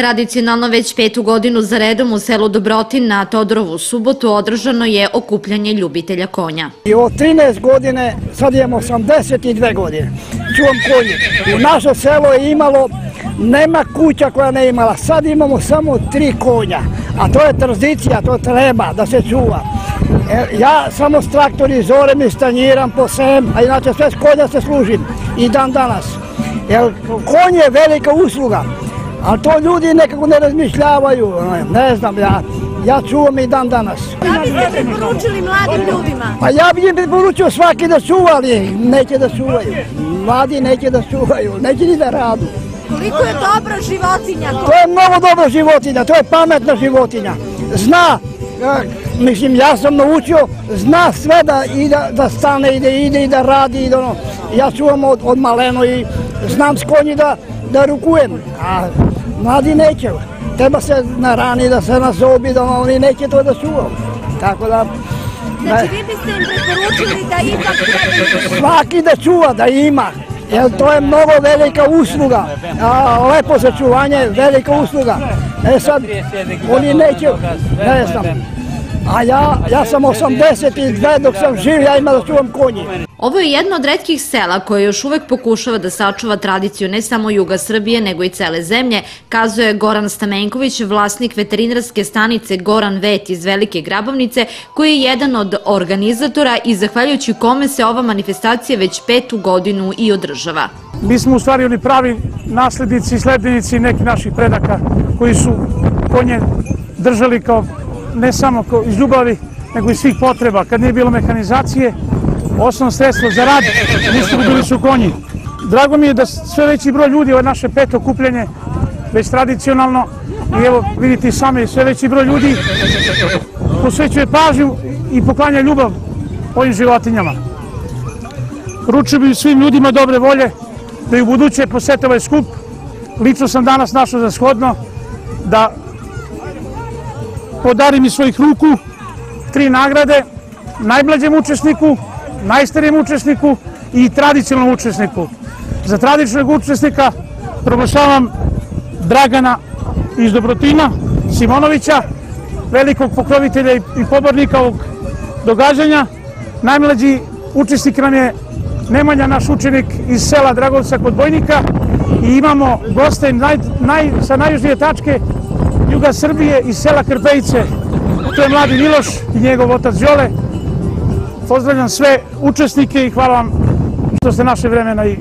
Tradicionalno već petu godinu za redom u selu Dobrotin na Todorovu subotu održano je okupljanje ljubitelja konja. I od 13 godine, sad imamo 82 godine, čuvam konje. U naše selo je imalo, nema kuća koja ne imala, sad imamo samo tri konja, a to je tradicija, to treba da se čuva. E, ja samo s traktori zorem i stanjiram po sem, a inače sve s konja se služim i dan danas. Jer konj je velika usluga, a to ljudi nekako ne razmišljavaju, ne znam, ja, ja čuvam i dan danas. Da biste preporučili mladim ljudima? Pa ja bih im preporučio svaki da čuva, ali neće da čuvaju. Mladi neće da čuvaju, neće ni da radu. Koliko je dobra životinja? To je mnogo dobra životinja, to je pametna životinja. Zna, mislim, ja sam naučio, zna sve da, i da, da stane i da ide i da radi. I da ono. Ja čuvam od, od maleno i znam s konji da, da rukujem, a mladi neće. Treba se na rani da se nazobi, da oni neće to da čuvaju. Tako da, Znači vi biste im preporučili da ipak trebaju... svaki da čuva, da ima. Jer to je mnogo velika usluga. A, lepo za čuvanje, velika usluga. E sad, oni neće, ne znam. A ja, ja sam 82 dok sam živ, ja ima da čuvam konji. Ovo je jedno od redkih sela koje još uvek pokušava da sačuva tradiciju ne samo juga Srbije, nego i cele zemlje, kazuje Goran Stamenković, vlasnik veterinarske stanice Goran Vet iz Velike Grabovnice, koji je jedan od organizatora i zahvaljujući kome se ova manifestacija već petu godinu i održava. Mi smo u stvari oni pravi naslednici i sledbenici nekih naših predaka koji su konje držali kao ne samo kao iz ljubavi, nego iz svih potreba. Kad nije bilo mehanizacije, osnovno sredstvo za rad nisu bili su konji. Drago mi je da sve veći broj ljudi, ovo naše peto okupljanje, već tradicionalno, i evo vidite i sami, sve veći broj ljudi posvećuje pažnju i poklanja ljubav ovim životinjama. Poručio bih svim ljudima dobre volje da i u buduće posete ovaj skup. Lično sam danas našao za shodno da podarim iz svojih ruku tri nagrade najmlađem učesniku, najstarijem učesniku i tradicionalnom učesniku. Za tradicionalnog učesnika proglašavam Dragana iz Dobrotina, Simonovića, velikog pokrovitelja i pobornika ovog događanja. Najmlađi učesnik nam je Nemanja, naš učenik iz sela Dragovca kod Bojnika i imamo goste naj, naj, sa najjužnije tačke juga Srbije iz sela Krpejice. To je mladi Miloš i njegov otac Đole. Pozdravljam sve učesnike i hvala vam što ste naše vremena i,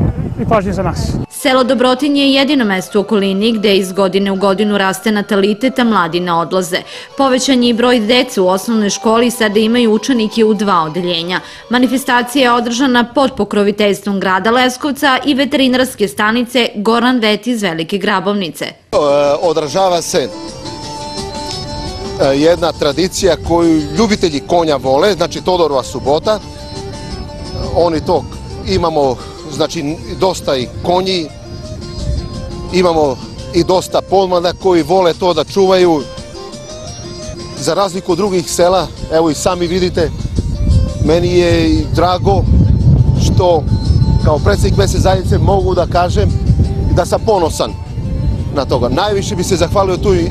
i pažnje za nas. Selo Dobrotin je jedino mesto u okolini gde iz godine u godinu raste natalitet, a mladi ne odlaze. Povećan je i broj dece u osnovnoj školi i sada imaju učenike u dva odeljenja. Manifestacija je održana pod pokroviteljstvom grada Leskovca i veterinarske stanice Goran Vet iz Velike Grabovnice. E, Odražava se jedna tradicija koju ljubitelji konja vole, znači Todorova subota. Oni to imamo znači dosta i konji, imamo i dosta polmana koji vole to da čuvaju. Za razliku od drugih sela, evo i sami vidite, meni je drago što kao predsednik mese zajednice mogu da kažem da sam ponosan na toga. Najviše bi se zahvalio tu i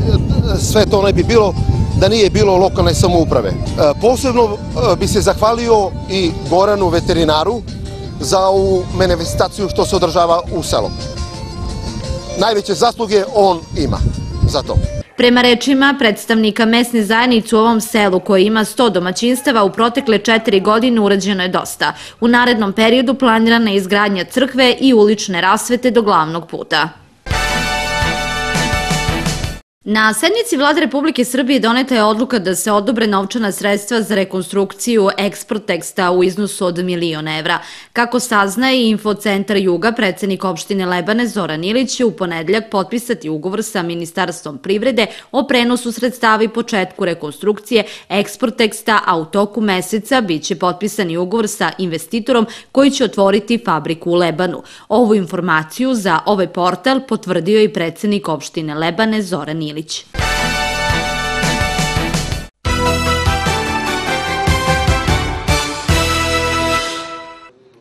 sve to ne bi bilo da nije bilo lokalne samouprave. Posebno bi se zahvalio i Goranu veterinaru za ovu manifestaciju što se održava u selu. Najveće zasluge on ima za to. Prema rečima predstavnika mesne zajednice u ovom selu koje ima 100 domaćinstava u protekle četiri godine urađeno je dosta. U narednom periodu planirana je izgradnja crkve i ulične rasvete do glavnog puta. Na sednici vlade Republike Srbije doneta je odluka da se odobre novčana sredstva za rekonstrukciju eksporteksta u iznosu od milion evra. Kako saznaje Infocentar Juga, predsednik opštine Lebane Zoran Ilić će u ponedljak potpisati ugovor sa Ministarstvom privrede o prenosu sredstava i početku rekonstrukcije eksporteksta, a u toku meseca biće potpisani ugovor sa investitorom koji će otvoriti fabriku u Lebanu. Ovu informaciju za ovaj portal potvrdio i predsednik opštine Lebane Zoran Ilić. Ilić.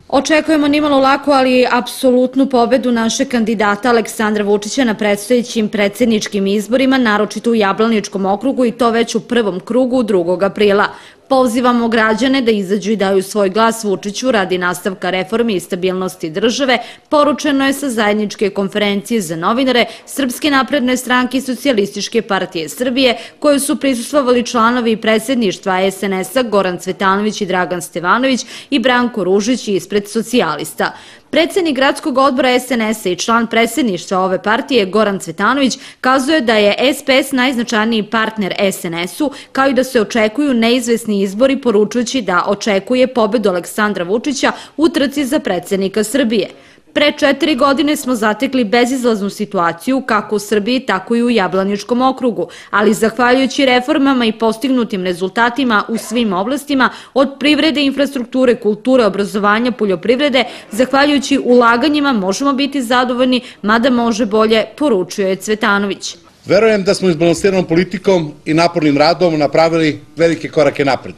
Očekujemo nimalo lako, ali apsolutnu pobedu naše kandidata Aleksandra Vučića na predstojećim predsedničkim izborima, naročito u Jablaničkom okrugu i to već u prvom krugu 2. aprila. Pozivamo građane da izađu i daju svoj glas Vučiću radi nastavka reformi i stabilnosti države, poručeno je sa zajedničke konferencije za novinare Srpske napredne stranke i Socijalističke partije Srbije, koje su prisustvovali članovi predsjedništva SNS-a Goran Cvetanović i Dragan Stevanović i Branko Ružić ispred socijalista. Predsednik gradskog odbora SNS-a i član predsjedništva ove partije Goran Cvetanović kazuje da je SPS najznačajniji partner SNS-u, kao i da se očekuju neizvesni izbori poručujući da očekuje pobedu Aleksandra Vučića u trci za predsednika Srbije. Pre četiri godine smo zatekli bezizlaznu situaciju kako u Srbiji, tako i u Jablaničkom okrugu, ali zahvaljujući reformama i postignutim rezultatima u svim oblastima, od privrede, infrastrukture, kulture, obrazovanja, poljoprivrede, zahvaljujući ulaganjima možemo biti zadovoljni, mada može bolje, poručuje Cvetanović. Verujem da smo izbalansiranom politikom i napornim radom napravili velike korake napred.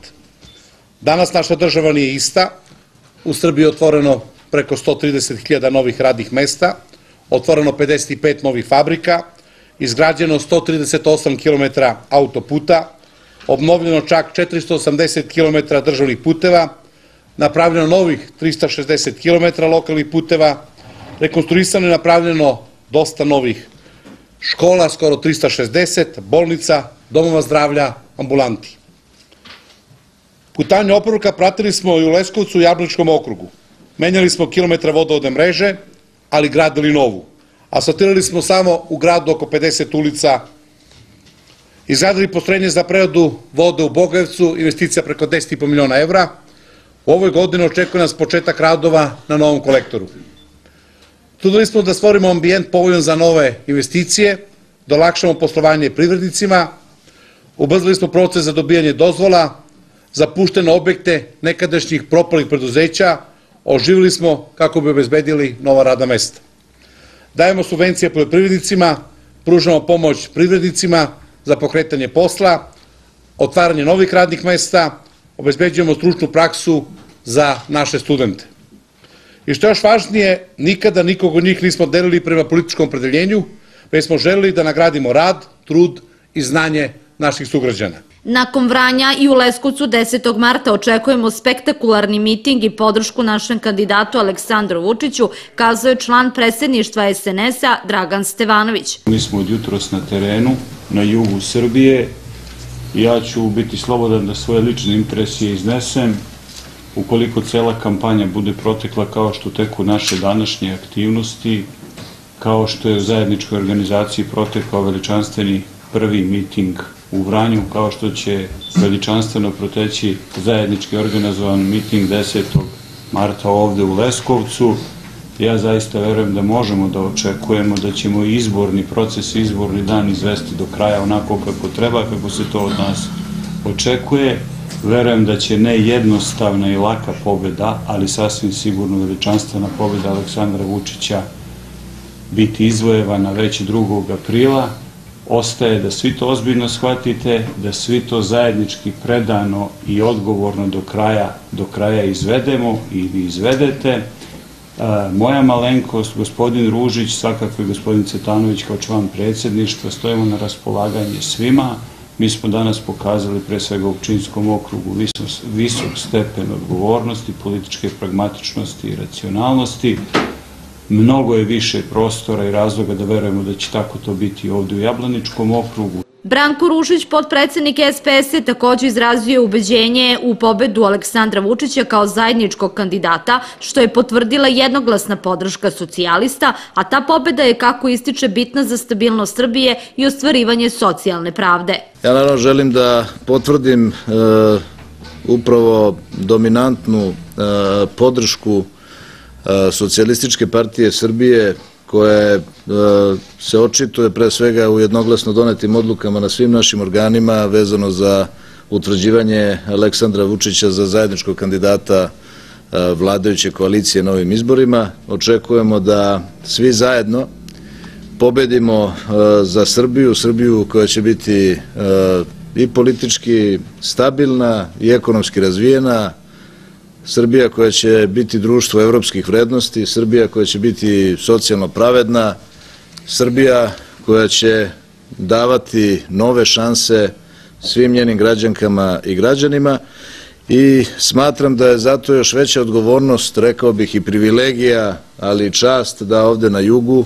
Danas naša država nije ista, u Srbiji je otvoreno preko 130.000 novih radnih mesta, otvoreno 55 novih fabrika, izgrađeno 138 km autoputa, obnovljeno čak 480 km državnih puteva, napravljeno novih 360 km lokalnih puteva, rekonstruisano je napravljeno dosta novih škola, skoro 360, bolnica, domova zdravlja, ambulanti. Putanju oporuka pratili smo i u Leskovcu u Jablaničkom okrugu. Menjali smo kilometra vodovodne mreže, ali gradili novu. Asfaltirali smo samo u gradu oko 50 ulica, izgradili postrojenje za preradu vode u Bogajevcu, investicija preko 10,5 miliona evra. U ovoj godini očekuje nas početak radova na novom kolektoru. Trudili smo da stvorimo ambijent povoljan za nove investicije, da olakšamo poslovanje privrednicima, ubrzali smo proces za dobijanje dozvola, zapuštene objekte nekadašnjih propalih preduzeća, oživili smo kako bi obezbedili nova radna mesta. Dajemo subvencije poljoprivrednicima, pružamo pomoć privrednicima za pokretanje posla, otvaranje novih radnih mesta, obezbeđujemo stručnu praksu za naše studente. I što još važnije, nikada nikog od njih nismo delili prema političkom predeljenju, već smo želeli da nagradimo rad, trud i znanje naših sugrađana. Nakon Vranja i u Leskovcu 10. marta očekujemo spektakularni miting i podršku našem kandidatu Aleksandru Vučiću, kazao je član predsjedništva SNS-a Dragan Stevanović. Mi smo od jutros na terenu, na jugu Srbije. Ja ću biti slobodan da svoje lične impresije iznesem. Ukoliko cela kampanja bude protekla kao što teku naše današnje aktivnosti, kao što je u zajedničkoj organizaciji protekao veličanstveni prvi miting u Vranju, kao što će veličanstveno proteći zajednički organizovan miting 10. marta ovde u Leskovcu. Ja zaista verujem da možemo da očekujemo da ćemo izborni proces, izborni dan izvesti do kraja onako kako treba, kako se to od nas očekuje. Verujem da će ne jednostavna i laka pobeda, ali sasvim sigurno veličanstvena pobeda Aleksandra Vučića biti izvojevana već 2. aprila ostaje da svi to ozbiljno shvatite, da svi to zajednički predano i odgovorno do kraja, do kraja izvedemo i vi izvedete. E, moja malenkost, gospodin Ružić, svakako i gospodin Cetanović kao član predsjedništva, stojimo na raspolaganje svima. Mi smo danas pokazali pre svega u Pčinskom okrugu visok stepen odgovornosti, političke pragmatičnosti i racionalnosti mnogo je više prostora i razloga da verujemo da će tako to biti ovde u Jablaničkom okrugu. Branko Rušić, podpredsednik SPS, je takođe izrazio ubeđenje u pobedu Aleksandra Vučića kao zajedničkog kandidata, što je potvrdila jednoglasna podrška socijalista, a ta pobeda je, kako ističe, bitna za stabilnost Srbije i ostvarivanje socijalne pravde. Ja naravno želim da potvrdim e, upravo dominantnu e, podršku socijalističke partije Srbije koje se očituje pre svega u jednoglasno donetim odlukama na svim našim organima vezano za utvrđivanje Aleksandra Vučića za zajedničkog kandidata vladajuće koalicije na ovim izborima. Očekujemo da svi zajedno pobedimo za Srbiju, Srbiju koja će biti i politički stabilna i ekonomski razvijena, Srbija koja će biti društvo evropskih vrednosti, Srbija koja će biti socijalno pravedna, Srbija koja će davati nove šanse svim njenim građankama i građanima i smatram da je zato još veća odgovornost, rekao bih i privilegija, ali i čast da ovde na jugu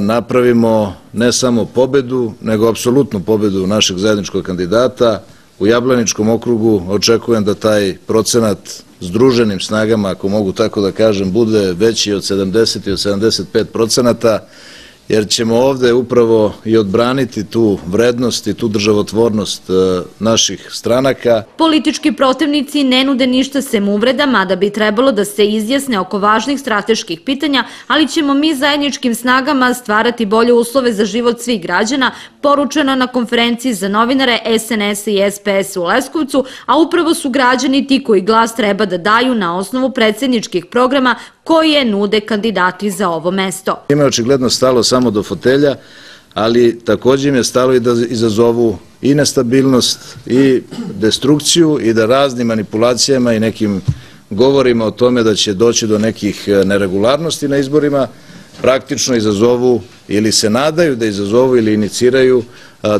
napravimo ne samo pobedu, nego apsolutnu pobedu našeg zajedničkog kandidata. U Jablaničkom okrugu očekujem da taj procenat združenim snagama, ako mogu tako da kažem, bude veći od 70 i od 75 procenata, jer ćemo ovde upravo i odbraniti tu vrednost i tu državotvornost e, naših stranaka. Politički protivnici ne nude ništa sem uvreda, mada bi trebalo da se izjasne oko važnih strateških pitanja, ali ćemo mi zajedničkim snagama stvarati bolje uslove za život svih građana, poručeno na konferenciji za novinare SNS i SPS u Leskovcu, a upravo su građani ti koji glas treba da daju na osnovu predsedničkih programa koje nude kandidati za ovo mesto. Ima očigledno stalo samo do fotelja, ali takođe im je stalo i da izazovu i nestabilnost i destrukciju i da raznim manipulacijama i nekim govorima o tome da će doći do nekih neregularnosti na izborima praktično izazovu ili se nadaju da izazovu ili iniciraju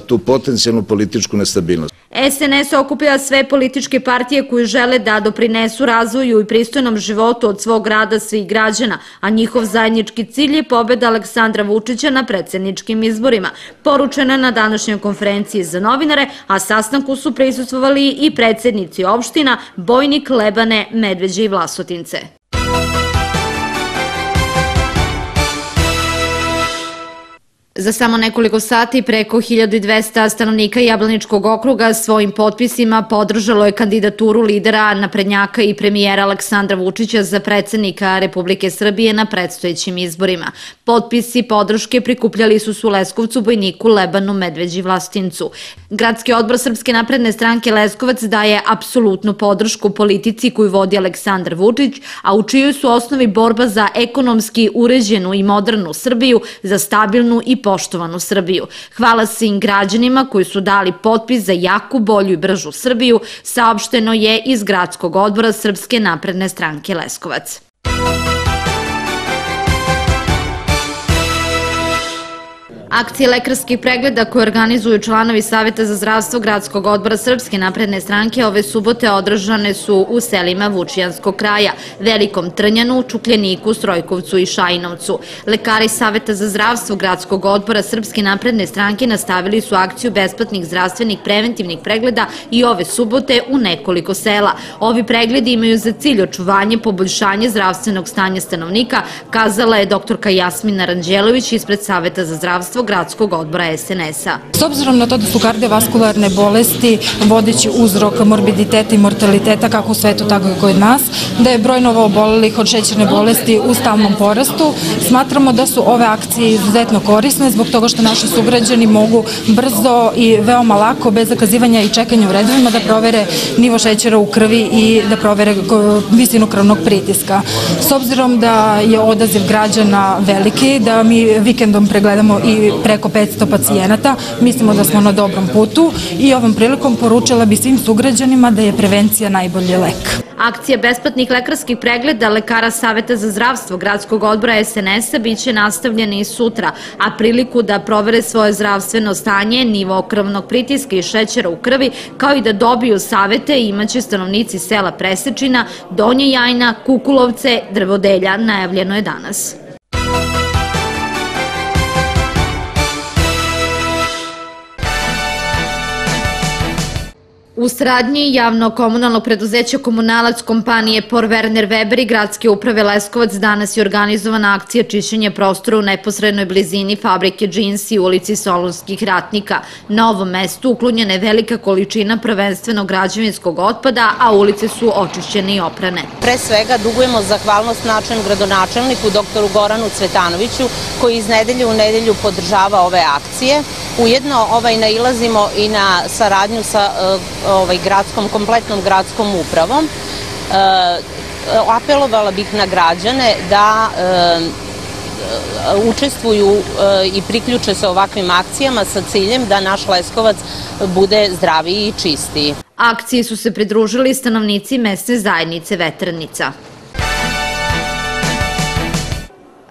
tu potencijalnu političku nestabilnost. SNS okuplja sve političke partije koje žele da doprinesu razvoju i pristojnom životu od svog rada svih građana, a njihov zajednički cilj je pobeda Aleksandra Vučića na predsedničkim izborima. Poručena na današnjoj konferenciji za novinare, a sastanku su prisustvovali i predsednici opština Bojnik, Lebane, Medveđe i Vlasotince. Za samo nekoliko sati preko 1200 stanovnika Jablaničkog okruga svojim potpisima podržalo je kandidaturu lidera naprednjaka i premijera Aleksandra Vučića za predsednika Republike Srbije na predstojećim izborima. Potpisi podrške prikupljali su su Leskovcu, Bojniku, Lebanu, Medveđi, Vlastincu. Gradski odbor Srpske napredne stranke Leskovac daje apsolutnu podršku politici koju vodi Aleksandar Vučić, a u čijoj su osnovi borba za ekonomski uređenu i modernu Srbiju, za stabilnu i poštovanu Srbiju. Hvala svim građanima koji su dali potpis za jaku, bolju i bržu Srbiju, saopšteno je iz Gradskog odbora Srpske napredne stranke Leskovac. Akcije lekarskih pregleda koje organizuju članovi Saveta za zdravstvo Gradskog odbora Srpske napredne stranke ove subote održane su u selima Vučijanskog kraja, Velikom Trnjanu, Čukljeniku, Strojkovcu i Šajinovcu. Lekari Saveta za zdravstvo Gradskog odbora Srpske napredne stranke nastavili su akciju besplatnih zdravstvenih preventivnih pregleda i ove subote u nekoliko sela. Ovi pregledi imaju za cilj očuvanje, poboljšanje zdravstvenog stanja stanovnika, kazala je doktorka Jasmina Ranđelović ispred Saveta za zdravstvo rukovodstvo gradskog odbora SNS-a. S obzirom na to da su kardiovaskularne bolesti vodeći uzrok morbiditeta i mortaliteta kako u svetu, tako i kod nas, da je broj novo obolelih od šećerne bolesti u stalnom porastu, smatramo da su ove akcije izuzetno korisne zbog toga što naši sugrađani mogu brzo i veoma lako, bez zakazivanja i čekanja u redovima, da provere nivo šećera u krvi i da provere visinu krvnog pritiska. S obzirom da je odaziv građana veliki, da mi vikendom pregledamo i preko 500 pacijenata. Mislimo da smo na dobrom putu i ovom prilikom poručila bi svim sugrađanima da je prevencija najbolji lek. Akcija besplatnih lekarskih pregleda lekara Saveta za zdravstvo Gradskog odbora SNS-a biće nastavljena i sutra, a priliku da provere svoje zdravstveno stanje, nivo krvnog pritiska i šećera u krvi, kao i da dobiju savete imaće stanovnici sela Presečina, Donje Jajna, Kukulovce, Drvodelja, najavljeno je danas. U sradnji javno-komunalnog preduzeća Komunalac kompanije Por Werner Weber i Gradske uprave Leskovac danas je organizovana akcija čišćenja prostora u neposrednoj blizini fabrike džinsi u ulici Solunskih ratnika. Na ovom mestu uklonjena je velika količina prvenstveno građevinskog otpada, a ulice su očišćene i oprane. Pre svega dugujemo zahvalnost našem gradonačelniku doktoru Goranu Cvetanoviću koji iz nedelje u nedelju podržava ove akcije. Ujedno ovaj nailazimo i na saradnju sa e, ovaj, gradskom, kompletnom gradskom upravom. E, apelovala bih na građane da e, učestvuju i priključe se ovakvim akcijama sa ciljem da naš Leskovac bude zdraviji i čistiji. Akciji su se pridružili stanovnici mesne zajednice Veternica.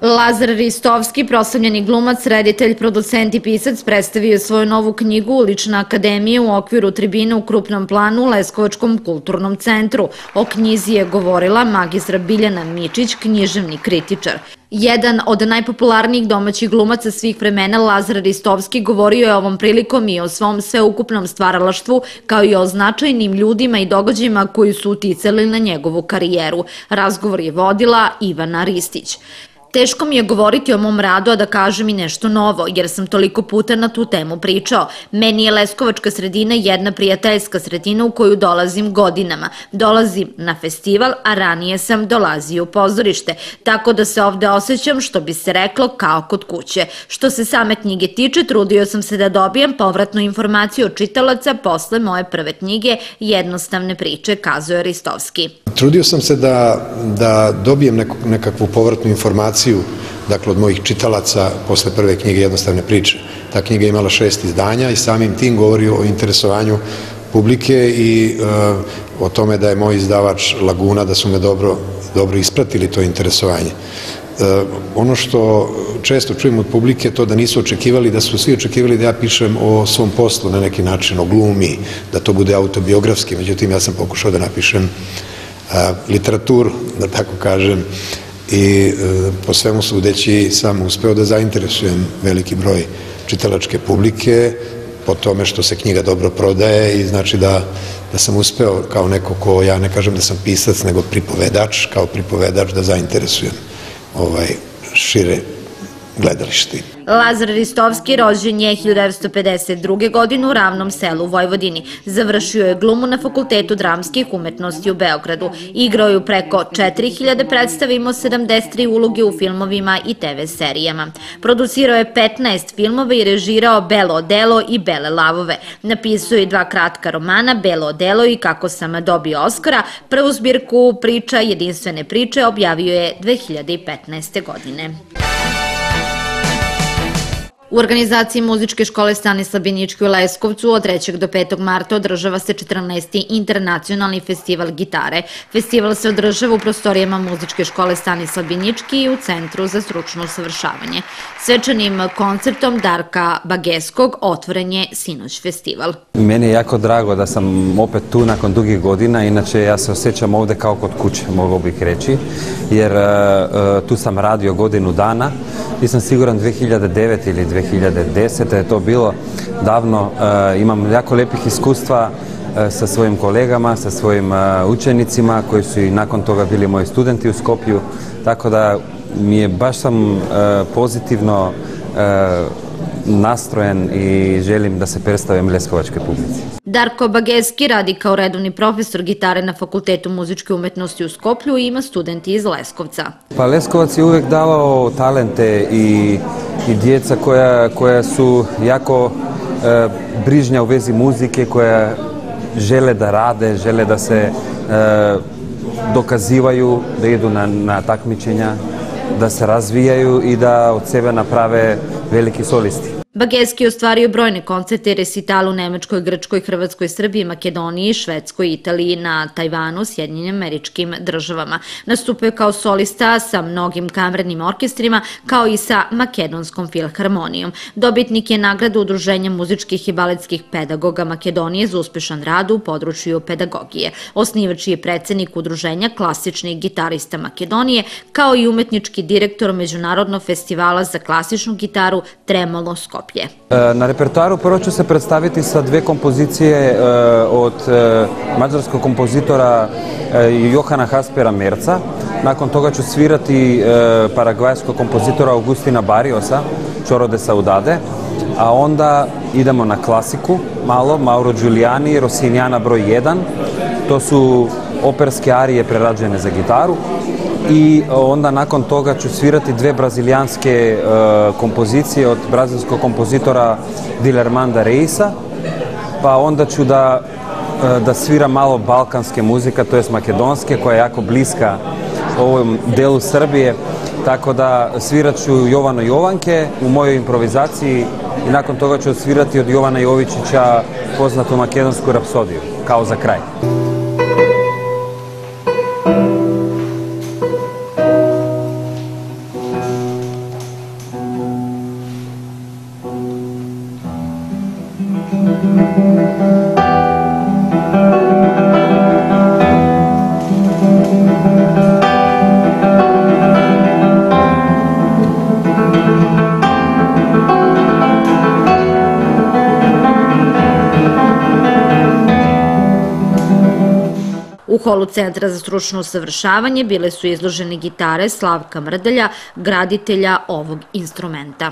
Lazar Ristovski, proslavljeni glumac, reditelj, producent i pisac, predstavio svoju novu knjigu Ulična akademija u okviru tribine u krupnom planu u Leskovačkom kulturnom centru. O knjizi je govorila magistra Biljana Mičić, književni kritičar. Jedan od najpopularnijih domaćih glumaca svih vremena, Lazar Ristovski, govorio je ovom prilikom i o svom sveukupnom stvaralaštvu, kao i o značajnim ljudima i događajima koji su uticali na njegovu karijeru. Razgovor je vodila Ivana Ristić. Teško mi je govoriti o mom radu, a da kažem i nešto novo, jer sam toliko puta na tu temu pričao. Meni je Leskovačka sredina jedna prijateljska sredina u koju dolazim godinama. Dolazim na festival, a ranije sam dolazio u pozorište, tako da se ovde osjećam, što bi se reklo, kao kod kuće. Što se same knjige tiče, trudio sam se da dobijem povratnu informaciju od čitalaca posle moje prve knjige Jednostavne priče, kazuje Ristovski. Trudio sam se da, da dobijem nekakvu povratnu informaciju informaciju dakle, od mojih čitalaca posle prve knjige Jednostavne priče. Ta knjiga je imala šest izdanja i samim tim govori o interesovanju publike i e, o tome da je moj izdavač Laguna, da su me dobro, dobro ispratili to interesovanje. E, ono što često čujem od publike to da nisu očekivali, da su svi očekivali da ja pišem o svom poslu na neki način, o glumi, da to bude autobiografski, međutim ja sam pokušao da napišem a, literaturu, da tako kažem, i e, po svemu sudeći sam uspeo da zainteresujem veliki broj čitalačke publike po tome što se knjiga dobro prodaje i znači da, da sam uspeo kao neko ko, ja ne kažem da sam pisac, nego pripovedač, kao pripovedač da zainteresujem ovaj šire gledalište. Lazar Ristovski rođen je 1952. godine u ravnom selu u Vojvodini. Završio je glumu na Fakultetu dramskih umetnosti u Beogradu. Igrao je u preko 4000 predstava, imao 73 uloge u filmovima i TV serijama. Producirao je 15 filmova i režirao Belo odelo i Bele lavove. Napisao je dva kratka romana, Belo odelo i Kako sam dobio Oscara. Prvu zbirku priča jedinstvene priče objavio je 2015. godine. U organizaciji muzičke škole Stanislav Binički u Leskovcu od 3. do 5. marta održava se 14. internacionalni festival gitare. Festival se održava u prostorijama muzičke škole Stanislav Binički i u Centru za stručno usavršavanje. Svečanim koncertom Darka Bageskog otvoren je sinoć festival. Meni je jako drago da sam opet tu nakon dugih godina, inače ja se osjećam ovde kao kod kuće, mogu bih reći, jer uh, tu sam radio godinu dana, nisam siguran 2009 ili 2010 2010. je to bilo davno. E, imam jako lepih iskustva e, sa svojim kolegama, sa svojim e, učenicima koji su i nakon toga bili moji studenti u Skopju, tako da mi je baš sam pozitivno nastrojen i želim da se predstavim Leskovačkoj publici. Darko Bageski radi kao redovni profesor gitare na Fakultetu muzičke umetnosti u Skoplju i ima studenti iz Leskovca. Pa Leskovac je uvek davao talente i, i djeca koja, koja su jako e, brižnja u vezi muzike, koja žele da rade, žele da se e, dokazivaju, da idu na, na takmičenja, da se razvijaju i da od sebe naprave veliki solisti. Bageski je ostvario brojne koncerte i resitale u Nemačkoj, Grčkoj, Hrvatskoj, Srbiji, Makedoniji, Švedskoj, Italiji, na Tajvanu, Sjedinjenim američkim državama. Nastupio kao solista sa mnogim kamernim orkestrima, kao i sa Makedonskom filharmonijom. Dobitnik je nagrada Udruženja muzičkih i baletskih pedagoga Makedonije za uspešan rad u području pedagogije. Osnivač je predsednik Udruženja klasičnih gitarista Makedonije, kao i umetnički direktor Međunarodnog festivala za klasičnu gitaru Tremolo Skopje. Skoplje. E, na repertoaru prvo ću se predstaviti sa dve kompozicije e, od e, mađarskog kompozitora Johana Haspera Merca. Nakon toga ću svirati paragvajskog kompozitora Augustina Bariosa, Čoro de Saudade. A onda idemo na klasiku, malo, Mauro Giuliani, Rossinjana broj 1. To su operske arije prerađene za gitaru i onda nakon toga ću svirati dve brazilijanske uh, kompozicije od brazilskog kompozitora Dilermanda Reisa, pa onda ću da, uh, da svira malo balkanske muzika, to jest makedonske, koja je jako bliska ovom delu Srbije. Tako da svirat ću Jovana Jovanke u mojoj improvizaciji i nakon toga ću svirati od Jovana Jovičića poznatu makedonsku rapsodiju, kao za kraj. Holu Centra za stručno usavršavanje bile su izložene gitare Slavka Mrdelja, graditelja ovog instrumenta.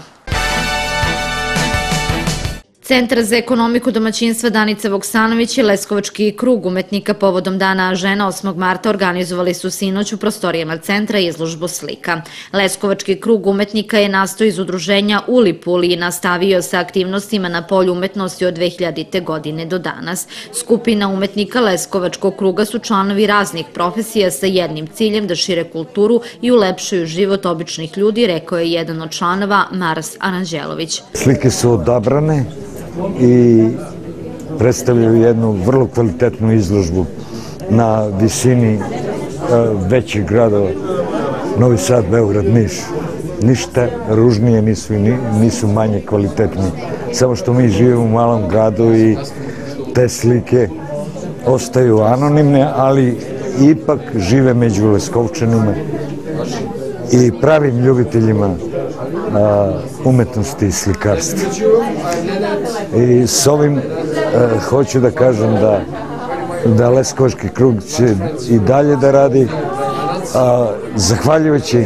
Centar za ekonomiku domaćinstva Danica Voksanović i Leskovački krug umetnika povodom Dana žena 8. marta organizovali su sinoć u prostorijama centra izložbu slika. Leskovački krug umetnika je nastao iz udruženja Ulipuli i nastavio sa aktivnostima na polju umetnosti od 2000. godine do danas. Skupina umetnika Leskovačkog kruga su članovi raznih profesija sa jednim ciljem da šire kulturu i ulepšaju život običnih ljudi, rekao je jedan od članova Maras Aranđelović. Slike su odabrane i predstavljaju jednu vrlo kvalitetnu izložbu na visini e, većih gradova Novi Sad, Beograd, Niš. Ništa ružnije nisu, nisu manje kvalitetni. Samo što mi živimo u malom gradu i te slike ostaju anonimne, ali ipak žive među Leskovčanima i pravim ljubiteljima umetnosti i slikarstva. I s ovim hoću da kažem da da Leskovački krug će i dalje da radi a, zahvaljujući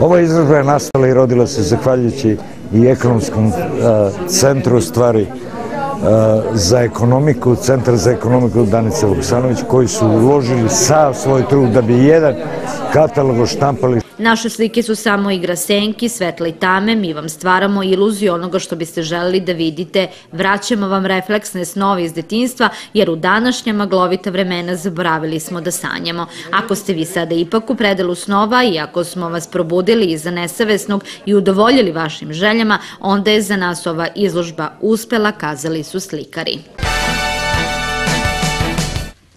ova izložba je nastala i rodila se zahvaljujući i ekonomskom centru stvari za ekonomiku, Centar za ekonomiku Danica Vuksanović, koji su uložili sav svoj trud da bi jedan katalog štampali Naše slike su samo igra senki, svetla i tame, mi vam stvaramo iluziju onoga što biste želeli da vidite, vraćamo vam refleksne snove iz detinstva, jer u današnja maglovita vremena zaboravili smo da sanjamo. Ako ste vi sada ipak u predelu snova i ako smo vas probudili iza nesavesnog i udovoljili vašim željama, onda je za nas ova izložba uspela, kazali su slikari.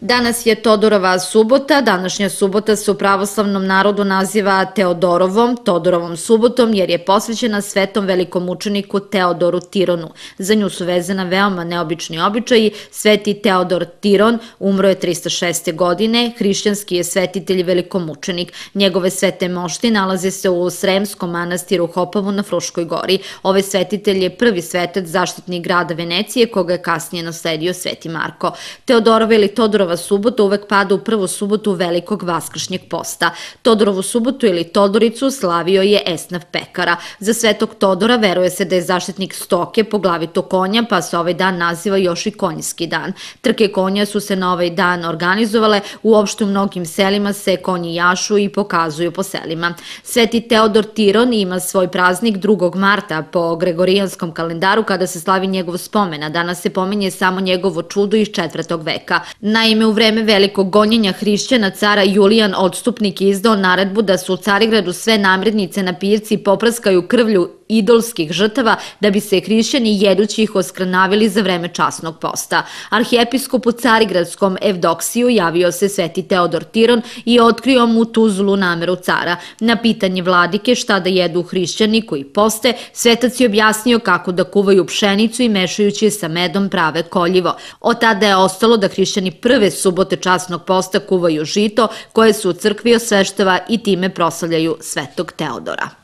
Danas je Todorova subota, današnja subota se u pravoslavnom narodu naziva Teodorovom, Todorovom subotom, jer je posvećena svetom velikom učeniku Teodoru Tironu. Za nju su vezana veoma neobični običaji. Sveti Teodor Tiron umro je 306. godine, hrišćanski je svetitelj i velikomučenik. Njegove svete mošti nalaze se u Sremskom manastiru Hopovu na Fruškoj gori. Ovaj svetitelj je prvi svetac zaštitnik grada Venecije, koga je kasnije nasledio Sveti Marko. Teodorova ili Todorova subota uvek pada u prvu subotu velikog vaskršnjeg posta. Todorovu subotu ili Todoricu slavio je Esnaf Pekara. Za svetog Todora veruje se da je zaštitnik stoke po glavito konja, pa se ovaj dan naziva još i konjski dan. Trke konja su se na ovaj dan organizovale, uopšte u mnogim selima se konji jašu i pokazuju po selima. Sveti Teodor Tiron ima svoj praznik 2. marta po gregorijanskom kalendaru kada se slavi njegov spomena. Danas se pominje samo njegovo čudo iz četvrtog veka. Naime, u vreme velikog gonjenja hrišćana cara Julijan Odstupnik izdao naredbu da su u Carigradu sve namrednice na pirci popraskaju krvlju idolskih žrtava da bi se hrišćani jedući ih oskranavili za vreme časnog posta. Arhijepiskop u Carigradskom Evdoksiju javio se sveti Teodor Tiron i otkrio mu tu zlu nameru cara. Na pitanje vladike šta da jedu hrišćani koji poste, svetac je objasnio kako da kuvaju pšenicu i mešajući sa medom prave koljivo. Od tada je ostalo da hrišćani prve subote časnog posta kuvaju žito koje su u crkvi osveštava i time proslavljaju svetog Teodora.